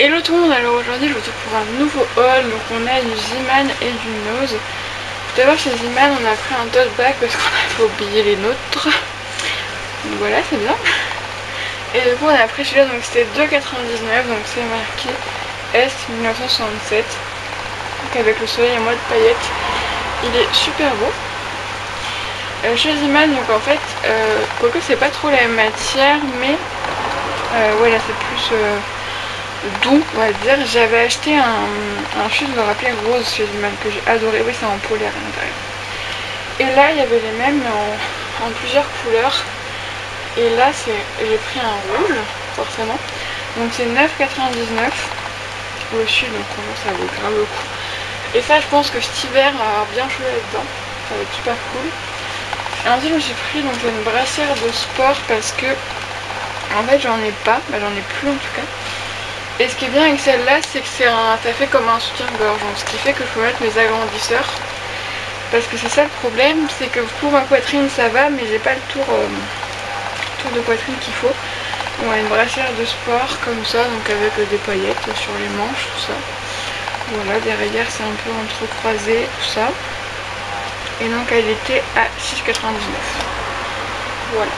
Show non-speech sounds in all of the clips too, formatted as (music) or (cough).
Hello tout le monde, alors aujourd'hui je vous retrouve pour un nouveau haul, donc on a du Ziman et du Nose. Tout d'abord chez Ziman on a pris un tote bag parce qu'on avait oublié les nôtres. Donc voilà c'est bien. Et du coup on a pris celui-là donc c'était 2,99 donc c'est marqué S 1967. Donc avec le soleil en mode paillettes. Il est super beau. Euh, chez Ziman donc en fait, euh, quoique c'est pas trop la même matière mais euh, voilà c'est plus... Doux, on va dire. J'avais acheté un, un je me rappeler rose chez Ziman que j'ai adoré. Oui, c'est en polaire à l'intérieur. Et là, il y avait les mêmes en, en plusieurs couleurs. Et là, j'ai pris un rouge, forcément. Donc c'est 9,99 au sud, donc ça vaut grave le coup. Et ça, je pense que cet hiver, avoir bien chaud là-dedans. Ça va être super cool. Et ensuite, j'ai pris donc une brassière de sport parce que en fait, j'en ai pas, bah, j'en ai plus en tout cas. Et ce qui est bien avec celle-là, c'est que c'est un, ça fait comme un soutien-gorge, ce qui fait que je peux mettre mes agrandisseurs. Parce que c'est ça le problème, c'est que pour ma poitrine ça va, mais j'ai pas le tour, euh, tour de poitrine qu'il faut. On a une brassière de sport comme ça, donc avec des paillettes sur les manches, tout ça. Voilà, derrière c'est un peu entrecroisé, tout ça. Et donc elle était à 6,99. Voilà,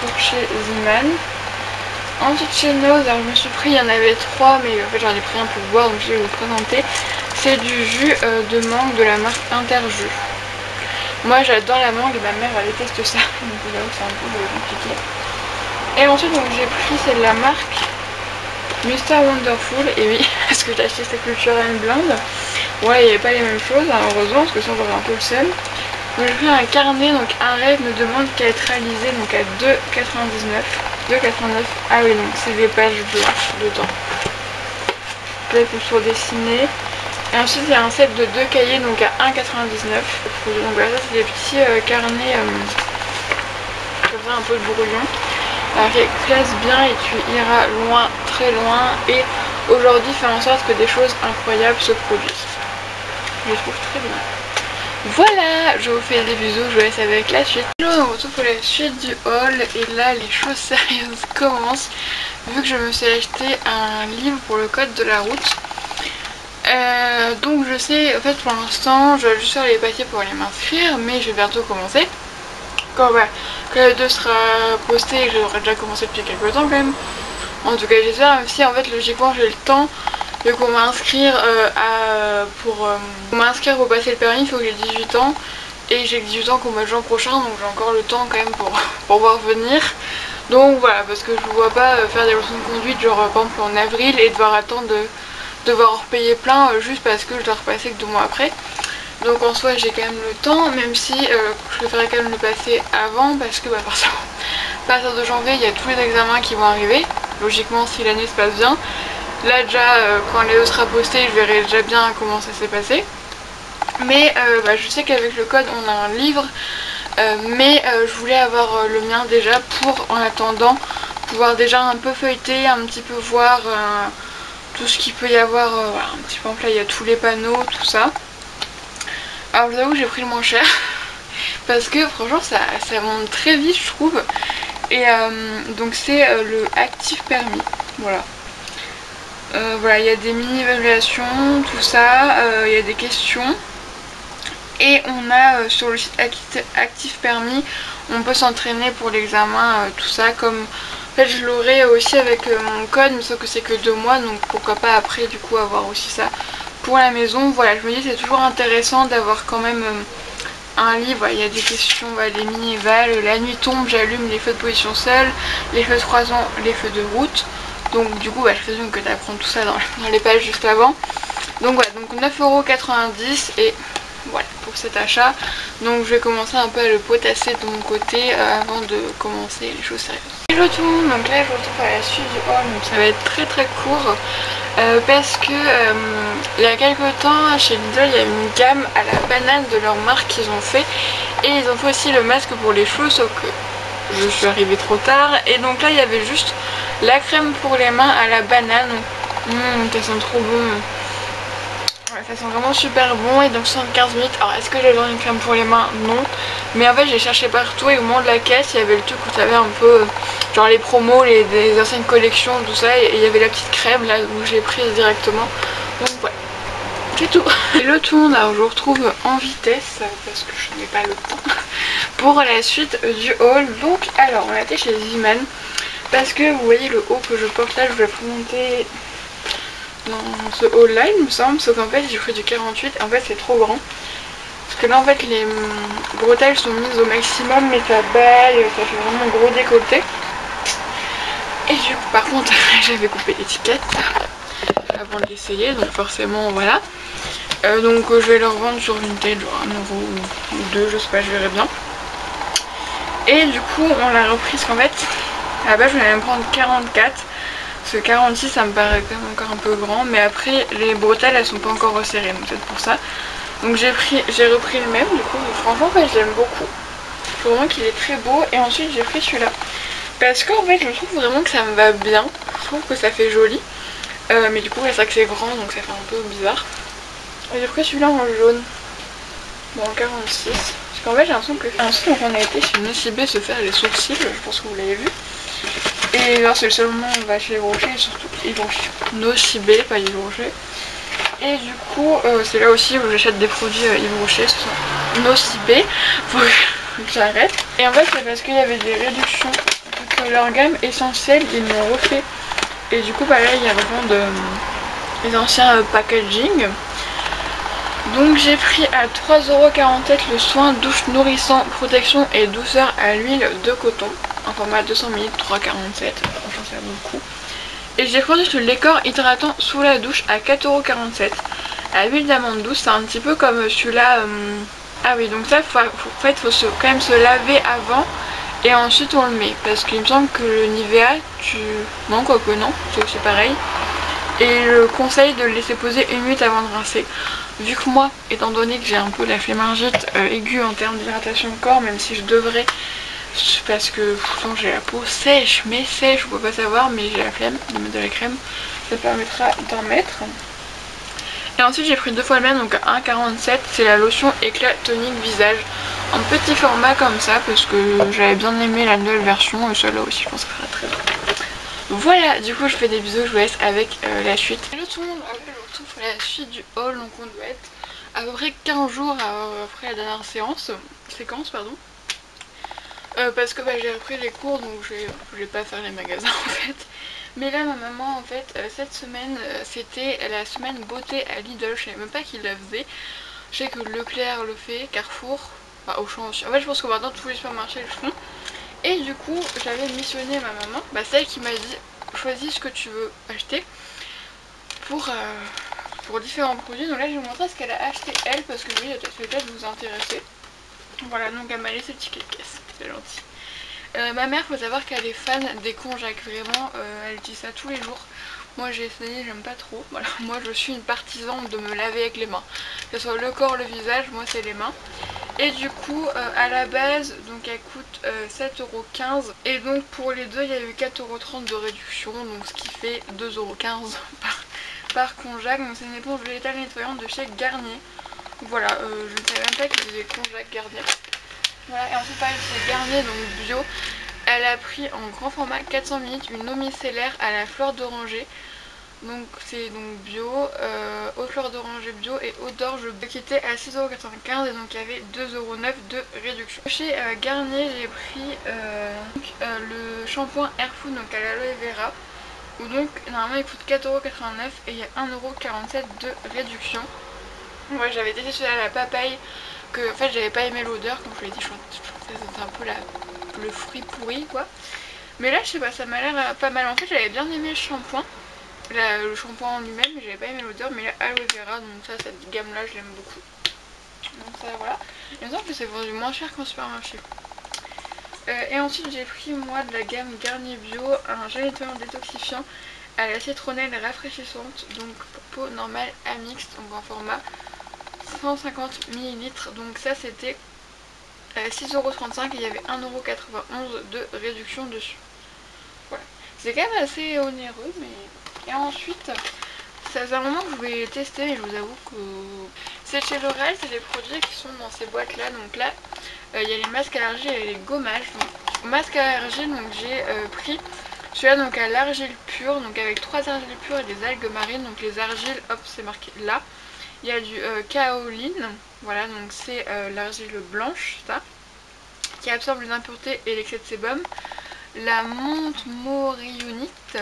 pour chez Ziman. Ensuite chez Nose, alors je me suis pris, il y en avait trois, mais en fait j'en ai pris un pour boire, donc je vais vous présenter. C'est du jus euh, de mangue de la marque Interjus. Moi j'adore la mangue et ma mère elle déteste ça, (laughs) donc là c'est un peu euh, compliqué. Et ensuite donc j'ai pris c'est de la marque Mr Wonderful, et oui, (laughs) parce que j'ai acheté cette culturelle blonde. Ouais, il n'y avait pas les mêmes choses, hein, heureusement, parce que ça j'aurais un peu le seum. Donc j'ai pris un carnet, donc un rêve me demande qu'à être réalisé, donc à 2,99. 2,89. Ah oui, donc c'est des pages blanches dedans. Peut-être pour dessiner. Et ensuite, il y a un set de deux cahiers, donc à 1,99. Donc voilà, ça c'est des petits euh, carnets euh, comme ça, un peu de brouillon. Alors, classe bien et tu iras loin, très loin. Et aujourd'hui, faire en sorte que des choses incroyables se produisent. Je trouve très bien. Voilà, je vous fais des bisous, je vous laisse avec la suite. Hello, on retrouve pour la suite du haul et là les choses (laughs) sérieuses commencent vu que je me suis acheté un livre pour le code de la route. Euh, donc je sais, en fait pour l'instant je vais juste faire les papiers pour aller m'inscrire mais je vais bientôt commencer. Quand, bah, quand le 2 sera posté, j'aurai déjà commencé depuis quelques temps quand même. En tout cas j'espère, même si en fait logiquement j'ai le temps vu qu'on m'inscrire euh, pour, euh, m'inscrire pour passer le permis, il faut que j'ai 18 ans. Et j'ai 18 ans qu'au mois de juin prochain, donc j'ai encore le temps quand même pour, (laughs) pouvoir venir. Donc voilà, parce que je ne vois pas euh, faire des leçons de conduite genre par exemple en avril et devoir attendre de devoir repayer plein juste parce que je dois repasser que deux mois après. Donc en soi j'ai quand même le temps, même si je préférerais quand même le passer avant parce que bah, (laughs) à partir de janvier il y a tous les examens qui vont arriver. Logiquement si l'année se passe bien. Là déjà, euh, quand Léo sera posté, je verrai déjà bien comment ça s'est passé. Mais euh, bah, je sais qu'avec le code, on a un livre. Euh, mais je voulais avoir le mien déjà pour, en attendant, pouvoir déjà un peu feuilleter, un petit peu voir tout ce qu'il peut y avoir. voilà, un petit peu là, il y a tous les panneaux, tout ça. Alors je vous j'ai pris le moins cher. (laughs) Parce que franchement, ça, ça monte très vite, je trouve. Et donc c'est le Active Permis. Voilà. Euh, voilà, il y a des mini-évaluations, tout ça, euh, il y a des questions. Et on a euh, sur le site Actif Permis, on peut s'entraîner pour l'examen, tout ça, comme... En fait, je l'aurai aussi avec mon code, mais sauf que c'est que deux mois, donc pourquoi pas après, du coup, avoir aussi ça pour la maison. Voilà, je me dis c'est toujours intéressant d'avoir quand même un livre, il y a des questions, des mini-évals, la nuit tombe, j'allume les feux de position seule, les feux de croisant, les feux de route. Donc du coup bah, je présume que tu apprends tout ça (laughs) dans, les pages juste avant. Donc voilà, donc 9,90€ et voilà pour cet achat. Donc je vais commencer un peu à le potasser de mon côté euh, avant de commencer les choses sérieuses. Hello tout le monde, donc là je vous retrouve à la suite du haul, donc ça va être très très court. Euh, parce que euh, il y a quelques temps chez Lidl il y a une gamme à la banane de leur marque qu'ils ont fait et ils ont fait aussi le masque pour les cheveux sauf que je suis arrivée trop tard et donc là il y avait juste la crème pour les mains à la banane. Mmh, ça sent trop bon. Ça sent vraiment super bon et donc 75 minutes. Alors est-ce que j'ai besoin d'une crème pour les mains? Non. Mais en fait j'ai cherché partout et au moment de la caisse il y avait le truc où tu avais un peu genre les promos, les, anciennes collections, tout ça, et il y avait la petite crème là où j'ai prise directement. Donc voilà, c'est tout. (laughs) Et le tout alors je vous retrouve en vitesse parce que je n'ai pas le temps (laughs) pour la suite du haul. Donc alors on a été chez Ziman parce que vous voyez le haut que je porte là, je vais vous monter dans ce haul là il me semble, sauf qu'en fait j'ai pris du 48 et en fait c'est trop grand. Parce que là en fait les bretelles sont mises au maximum mais ça baille, ça fait vraiment gros décolleté. Et du coup par contre (laughs) j'avais coupé l'étiquette avant de l'essayer donc forcément voilà. Euh, donc je vais le revendre sur une tête genre 1 euro ou 2 je sais pas je verrai bien. Et du coup on l'a reprise qu'en fait à la base je voulais même prendre 44 parce que 46 ça me paraît quand même encore un peu grand mais après les bretelles elles sont pas encore resserrées donc c'est pour ça. Donc j'ai pris j'ai repris le même du coup franchement en fait j'aime beaucoup. Je trouve vraiment qu'il est très beau et ensuite j'ai pris celui-là. Parce qu'en fait je trouve vraiment que ça me va bien. Je trouve que ça fait joli. Euh, mais du coup c'est vrai que c'est grand donc ça fait un peu bizarre. Et j'ai pris celui-là en jaune. Bon 46. Parce qu'en fait j'ai l'impression que... Ensuite on a été chez Nocibé se faire les sourcils, je pense que vous l'avez vu. Et là c'est le seul moment où on va chez Rocher, surtout Yves. Nocibé, pas Yves Rocher. Et du coup euh, c'est là aussi où j'achète des produits euh, Yves Rocher, Nocibé. (laughs) Faut que j'arrête. Et en fait c'est parce qu'il y avait des réductions. Que leur gamme essentielle ils m'ont refait. Et du coup pareil il y a vraiment de, les anciens euh, packaging. Donc j'ai pris à 3,47€ le soin douche nourrissant, protection et douceur à l'huile de coton en format 200 ml 3,47€, franchement ça vaut le coup. Et j'ai pris le Lécor hydratant sous la douche à 4,47€ à l'huile d'amande douce, c'est un petit peu comme celui-là. Euh, ah oui donc ça faut, en fait faut quand même se laver avant et ensuite on le met parce qu'il me semble que le Nivea tu... non? Quoique non, c'est pareil. Et le conseil de le laisser poser une minute avant de rincer vu que moi, étant donné que j'ai un peu la flémingite euh, aiguë en termes d'hydratation de corps, même si je devrais, parce que pourtant j'ai la peau sèche, mais sèche, vous pouvez pas savoir, mais j'ai la flemme de mettre de la crème, ça permettra d'en mettre. Et ensuite j'ai pris deux fois le même, donc 1,47, c'est la lotion éclat tonique visage, en petit format comme ça, parce que j'avais bien aimé la nouvelle version, et celle-là aussi je pense que ça sera très bien. Voilà, du coup je fais des bisous, je vous laisse avec euh, la suite. Hello tout le monde, la suite du haul, donc on doit être à peu près 15 jours après la dernière séance, séquence pardon. Euh, parce que bah, j'ai repris les cours donc je vais, pas faire les magasins (laughs) en fait. Mais là ma maman en fait euh, cette semaine euh, c'était la semaine beauté à Lidl, je savais même pas qu'il la faisait. Je sais que Leclerc le fait, Carrefour, enfin Auchan aussi. En fait je pense que maintenant tous les supermarchés le font. Et du coup j'avais missionné ma maman, bah, celle qui m'a dit choisis ce que tu veux acheter pour, différents produits. Donc là je vais vous montrer ce qu'elle a acheté elle parce que oui, ça peut peut-être vous intéresser. Voilà, donc elle m'a laissé le ticket de caisse, c'est gentil. Euh, ma mère, faut savoir qu'elle est fan des conjacs, vraiment, euh, elle dit ça tous les jours. Moi j'ai essayé, j'aime pas trop. (laughs) Moi je suis une partisane de me laver avec les mains. Que ce soit le corps, le visage, moi c'est les mains. Et du coup, euh, à la base, donc elle coûte 7,15€ et donc pour les deux, il y a eu 4,30€ de réduction, donc ce qui fait 2,15€ (laughs) par par Conjac. Donc c'est une éponge végétale nettoyante de chez Garnier. Voilà, euh, je ne savais même pas qu'ils faisaient Conjac Garnier. Voilà, et ensuite pareil c'est Garnier, donc bio. Elle a pris en grand format 400 ml une eau à la fleur d'oranger. Donc c'est donc bio, euh, fleur d'oranger bio et eau d'orge qui était à 6,95€ et donc il y avait 2,09€ de réduction. Chez euh, Garnier j'ai pris le shampoing Airfood donc à l'aloe vera où donc normalement il coûte 4,89€ et il y a 1,47€ de réduction. Moi j'avais à la papaye que en fait j'avais pas aimé l'odeur comme je l'ai dit je trouvais que c'était un peu la, le fruit pourri quoi. Mais là je sais pas ça m'a l'air euh, pas mal en fait j'avais bien aimé le shampoing. le shampoing en lui-même mais j'avais pas aimé l'odeur mais la aloe vera donc ça cette gamme là je l'aime beaucoup. Donc ça voilà. Il me semble que c'est vendu moins cher qu'en supermarché. Euh, et ensuite j'ai pris moi de la gamme Garnier Bio un gel nettoyant détoxifiant à la citronnelle rafraîchissante donc peau normale à mixte donc en format 150 ml donc ça c'était 6,35€ et il y avait 1,91€ de réduction dessus voilà c'est quand même assez onéreux mais et ensuite ça fait un moment que je voulais tester mais je vous avoue que c'est chez L'Oréal c'est les produits qui sont dans ces boîtes là donc là euh, il y a les masques allergies et les gommages. Donc masque à argile, donc j'ai pris celui-là donc à l'argile pure, donc avec trois argiles pures et des algues marines. Donc les argiles, hop, c'est marqué là. Il y a du kaoline, voilà, donc c'est l'argile blanche, ça, qui absorbe les impuretés et l'excès de sébum. La montmorillonite,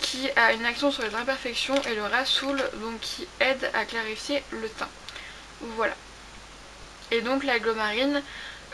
qui a une action sur les imperfections et le rassoul, donc qui aide à clarifier le teint. Voilà. Et donc la glomarine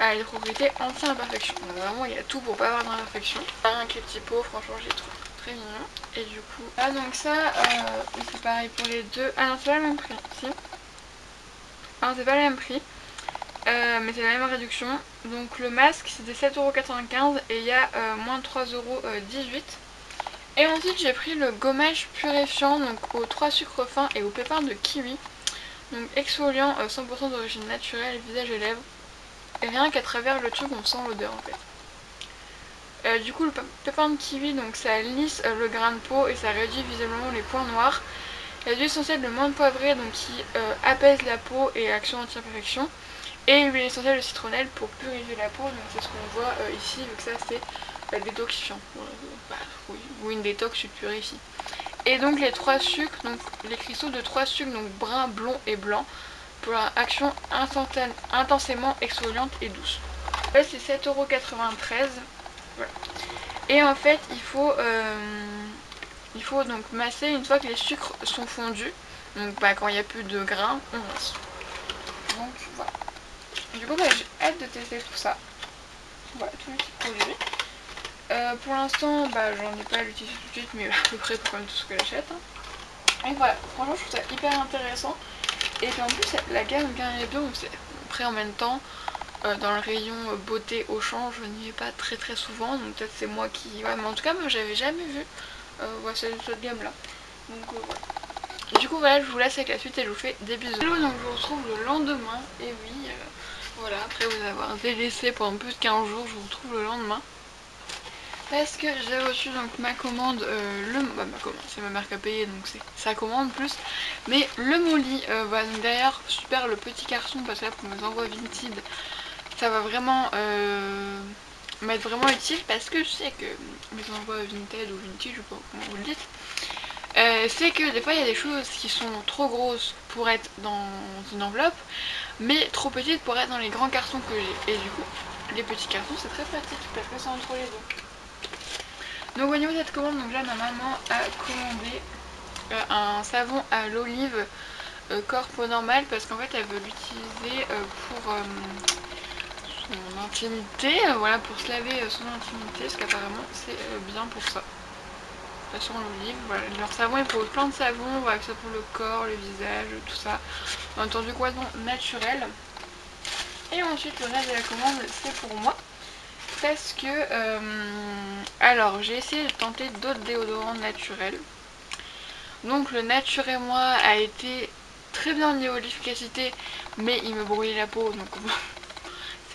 a des propriétés anti-imperfection. vraiment il y a tout pour pas avoir d'imperfection. Un qui petit pot, franchement j'ai trouvé mignon. Et du coup, ah donc ça, euh, c'est pareil pour les deux. Ah non c'est pas le même prix, si. Ah c'est pas le même prix. Euh, mais c'est la même réduction. Donc le masque c'était 7,95€ et il y a euh, moins de 3,18€. Et ensuite j'ai pris le gommage purifiant donc aux 3 sucres fins et aux pépins de kiwi. Donc exfoliant 100% euh, d'origine naturelle, visage et lèvres. Et rien qu'à travers le tube on sent l'odeur en fait. Euh, du coup le de kiwi donc ça lisse euh, le grain de peau et ça réduit visiblement les points noirs. Il y a du essentiel de menthe poivrée donc qui apaise la peau et action anti-imperfection. Et l'huile essentielle de citronnelle pour purifier la peau, donc c'est ce qu'on voit ici vu que ça c'est détoxifiant. Bah, oui, ou une détox tu. Et donc les trois sucres, donc les cristaux de trois sucres, donc brun, blond et blanc, pour une action intensément exfoliante et douce. Là c'est 7,93€. Et en fait il faut, euh, il faut donc masser une fois que les sucres sont fondus. Donc bah, quand il n'y a plus de grains, on masse. Donc voilà. Du coup bah, j'ai hâte de tester tout ça. Voilà tous les petits produits. Euh, pour l'instant, bah, j'en ai pas l'utiliser tout de suite, mais (laughs) à peu près pour même tout ce que j'achète. Hein. Et voilà, franchement, je trouve ça hyper intéressant. Et puis en plus, la gamme bien et deux, on s'est pris en même temps. Euh, dans le rayon beauté au champ, je n'y vais pas très très souvent, donc peut-être c'est moi qui... Ouais, mais en tout cas, moi j'avais jamais vu euh, cette, gamme là. Donc voilà. du coup, voilà, je vous laisse avec la suite et je vous fais des bisous. Hello, donc je vous retrouve le lendemain, et oui, voilà, après vous avoir délaissé pendant plus de 15 jours, je vous retrouve le lendemain parce que j'ai reçu donc ma commande, euh, le, bah, ma commande, c'est ma marque à payer donc c'est sa commande plus, mais le Molly, euh, derrière super le petit carton parce que là pour mes envois Vinted ça va vraiment euh, m'être vraiment utile parce que je sais que mes envois Vinted ou Vintage, je sais pas comment vous le dites, c'est que des fois il y a des choses qui sont trop grosses pour être dans une enveloppe mais trop petites pour être dans les grands cartons que j'ai. Et du coup les petits cartons c'est très pratique parce que c'est entre les deux. Donc au niveau de cette commande, donc là ma maman a commandé euh, un savon à l'olive euh, normal parce qu'en fait elle veut l'utiliser euh, pour son intimité, voilà pour se laver son intimité parce qu'apparemment c'est bien pour ça. Ça sent l'olive, voilà. Leur savon est pour plein de savons, voilà, que ça pour le corps, le visage, tout ça. En entendu quoi naturel. Et ensuite le reste de la commande c'est pour moi parce que euh, alors j'ai essayé de tenter d'autres déodorants naturels donc le Nature et moi a été très bien niveau l'efficacité mais il me brûlait la peau donc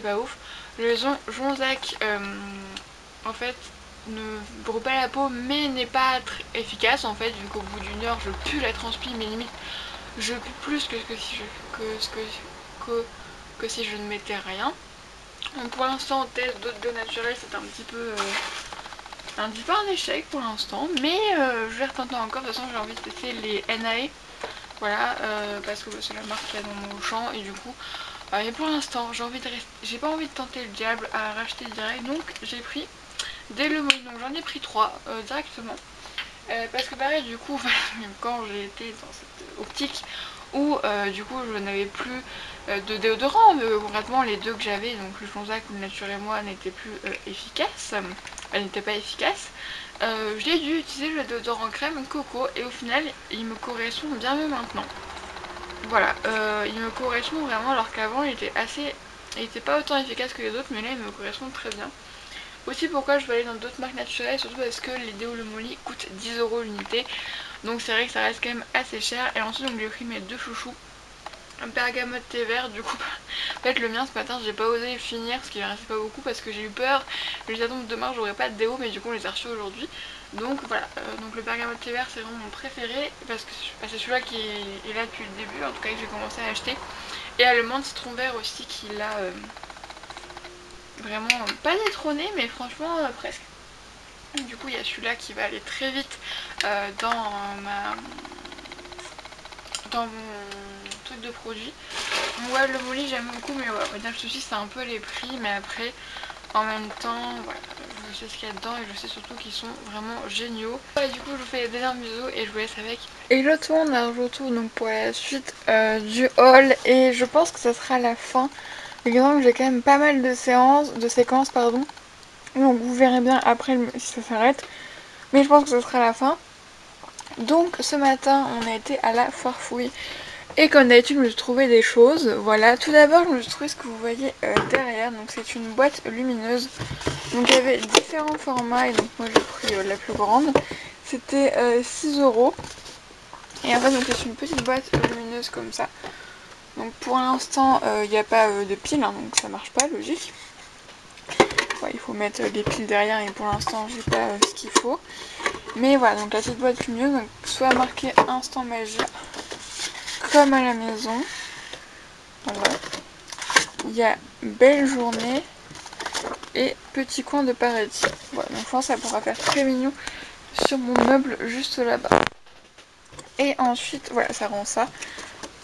pas ouf le Jonzac euh, en fait ne brûle pas la peau mais n'est pas très efficace en fait vu qu'au bout d'une heure je pue la transpi mais limite je pue plus que, que si je, que, que, que si je ne mettais rien donc pour l'instant on teste d'autres bio naturels, c'est un petit peu euh, un petit peu un échec pour l'instant. Mais euh, je vais retenter encore, de toute façon j'ai envie de tester les NAE. Voilà, parce que c'est la marque qu'il y a dans mon champ et du coup. Mais pour l'instant j'ai pas envie de tenter le diable à racheter direct. Donc j'ai pris des Lemoy. Donc j'en ai pris trois directement. parce que pareil du coup (laughs) quand j'ai été dans cette optique où du coup je n'avais plus euh, de déodorant, mais concrètement les deux que j'avais, donc le Jonzac le Nature et moi, n'étaient plus euh, efficaces, elles n'étaient pas efficaces. Euh, j'ai dû utiliser le déodorant crème coco et au final il me correspond bien mieux maintenant. Voilà, il me correspond vraiment alors qu'avant il était assez... Il était pas autant efficace que les autres mais là il me correspond très bien. Aussi pourquoi je vais aller dans d'autres marques naturelles, surtout parce que les déo le molly coûtent 10 euros l'unité. Donc c'est vrai que ça reste quand même assez cher. Et ensuite donc j'ai pris mes deux chouchous un bergamote thé vert du coup (laughs) en fait le mien ce matin j'ai pas osé finir parce qu'il en restait pas beaucoup parce que j'ai eu peur je les attends demain j'aurai pas de déo mais du coup on les a reçus aujourd'hui donc voilà euh, donc le bergamote vert c'est vraiment mon préféré parce que bah, c'est celui-là qui est là depuis le début en tout cas que j'ai commencé à acheter et a le menthe aussi qui l'a euh, vraiment pas détrôné mais franchement presque. Du coup il y a celui-là qui va aller très vite dans ma dans mon truc de produit. Ouais le molly j'aime beaucoup mais ouais, que ceci c'est un peu les prix mais après en même temps voilà sais ce qu'il y a dedans et je sais surtout qu'ils sont vraiment géniaux. Du coup je vous fais des énormes bisous et je vous laisse avec. Et le tour on a retour donc pour la suite euh, du haul et je pense que ça sera la fin. Exemple j'ai quand même pas mal de séances, de séquences pardon. Donc vous verrez bien après si ça s'arrête. Mais je pense que ce sera la fin. Donc ce matin on a été à la foire fouille et comme d'habitude je me suis trouvé des choses. Voilà, tout d'abord je me suis trouvé ce que vous voyez euh, derrière. Donc c'est une boîte lumineuse. Donc il y avait différents formats et donc moi j'ai pris euh, la plus grande. C'était 6 euh, euros. Et en fait donc c'est une petite boîte lumineuse comme ça. Donc pour l'instant il n'y a pas de piles hein, donc ça marche pas, logique. il faut mettre les piles derrière et pour l'instant j'ai pas ce qu'il faut. Mais voilà, donc la petite boîte lumineuse, soit marqué instant magie, comme à la maison. Voilà. Il y a belle journée et petit coin de paradis. Voilà, donc je pense que ça pourra faire très mignon sur mon meuble juste là-bas. Et ensuite, voilà, ça rend ça.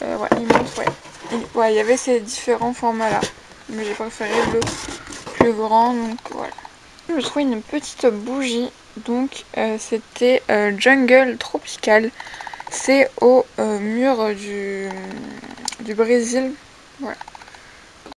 Euh, il montre, ouais. Il, y avait ces différents formats là. Mais j'ai préféré le plus grand, donc voilà. Je trouve une petite bougie donc euh, c'était euh, Jungle Tropical. C'est au euh, mur du, du Brésil. Voilà.